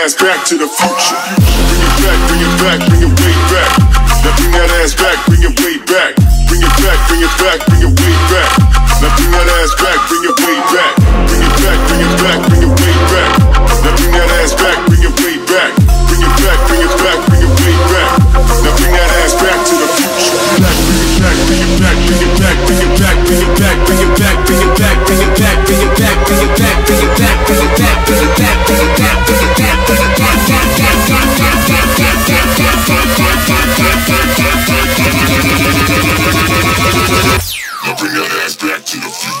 ass back to the future. Bring it back, bring it back, bring it way back. Now bring that ass back, bring it way back. Bring it back, bring it back, bring it way back. Now bring that ass back, bring it way back. Bring it back, bring it back, bring it way back. Now bring that ass back, bring it way back. Bring it back, bring it back, bring it way back. Now bring that ass back to the future. Back, bring it back, bring it back, bring it back, bring it back, bring it back, bring it back, bring it back. Now bring your ass back to the future.